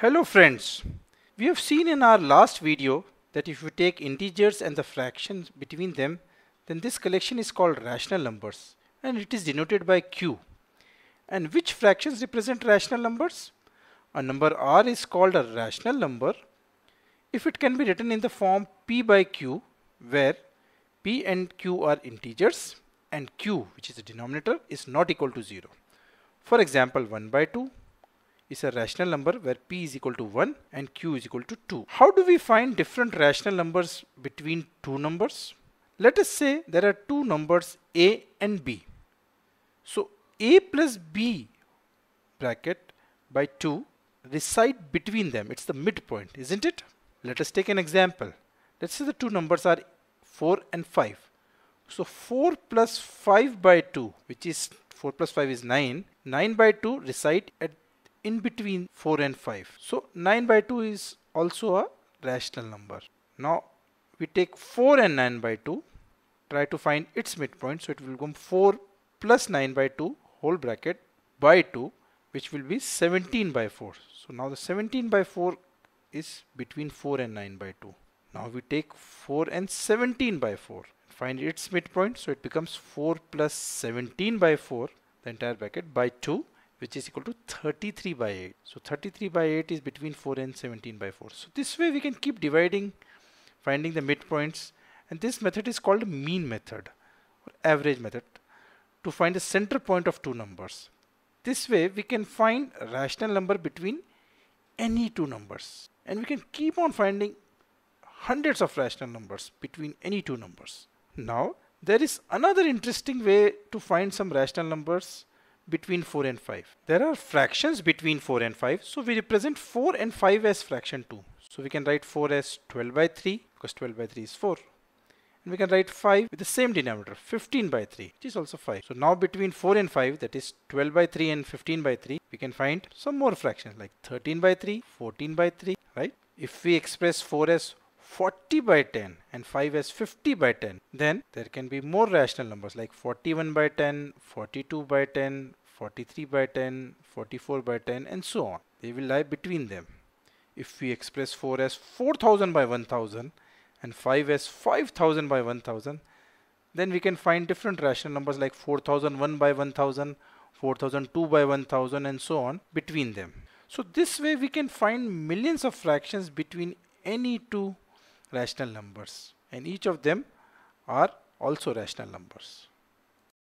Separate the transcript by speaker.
Speaker 1: Hello friends, we have seen in our last video that if you take integers and the fractions between them then this collection is called rational numbers and it is denoted by q. And which fractions represent rational numbers? A number r is called a rational number if it can be written in the form p by q where p and q are integers and q which is the denominator is not equal to 0. For example 1 by 2 is a rational number where p is equal to 1 and q is equal to 2. How do we find different rational numbers between two numbers? Let us say there are two numbers a and b. So a plus b bracket by 2 reside between them. It's the midpoint, isn't it? Let us take an example. Let's say the two numbers are 4 and 5. So 4 plus 5 by 2, which is 4 plus 5 is 9. 9 by 2 reside at in between 4 and 5. So 9 by 2 is also a rational number. Now we take 4 and 9 by 2, try to find its midpoint. So it will become 4 plus 9 by 2 whole bracket by 2 which will be 17 by 4. So now the 17 by 4 is between 4 and 9 by 2. Now we take 4 and 17 by 4. Find its midpoint. So it becomes 4 plus 17 by 4 the entire bracket by 2 which is equal to 33 by 8. So 33 by 8 is between 4 and 17 by 4. So this way we can keep dividing, finding the midpoints and this method is called mean method or average method to find the center point of two numbers. This way we can find rational number between any two numbers and we can keep on finding hundreds of rational numbers between any two numbers. Now there is another interesting way to find some rational numbers between 4 and 5. There are fractions between 4 and 5. So we represent 4 and 5 as fraction 2. So we can write 4 as 12 by 3 because 12 by 3 is 4. And we can write 5 with the same denominator 15 by 3 which is also 5. So now between 4 and 5 that is 12 by 3 and 15 by 3 we can find some more fractions like 13 by 3, 14 by 3 right. If we express 4 as 40 by 10 and 5 as 50 by 10 then there can be more rational numbers like 41 by 10 42 by 10 43 by 10 44 by 10 and so on. They will lie between them. If we express 4 as 4000 by 1000 and 5 as 5000 by 1000 then we can find different rational numbers like 4001 by 1000 4002 by 1000 and so on between them. So this way we can find millions of fractions between any two rational numbers and each of them are also rational numbers.